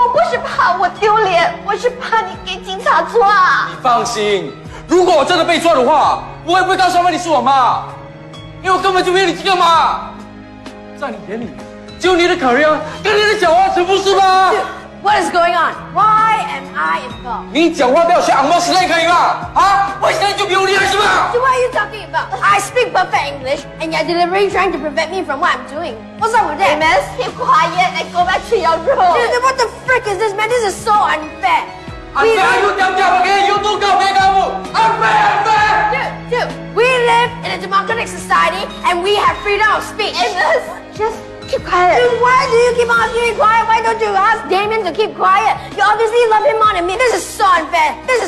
我不是怕我丢脸，我是怕你给警察抓。你放心，如果我真的被抓的话，我也不会告诉他们你是我妈，因为我根本就没有你这个妈。在你眼里，只有你的可怜跟你的狡猾，是不是吗？What is going on? Why am I involved? 你讲话不要学昂猫时代可以吗？啊，English, and you're deliberately trying to prevent me from what I'm doing. What's up with that? Amos, keep quiet and go back to your room. Dude, what the frick is this, man? This is so unfair. We Unfair, live- you diam diam, okay? You do kau, okay kamu? Unfair, unfair! Dude, dude, we live in a democratic society, and we have freedom of speech. Amos, just keep quiet. Dude, why do you keep on asking me quiet? Why don't you ask Damien to keep quiet? You obviously love him more than me. This is so unfair. This is so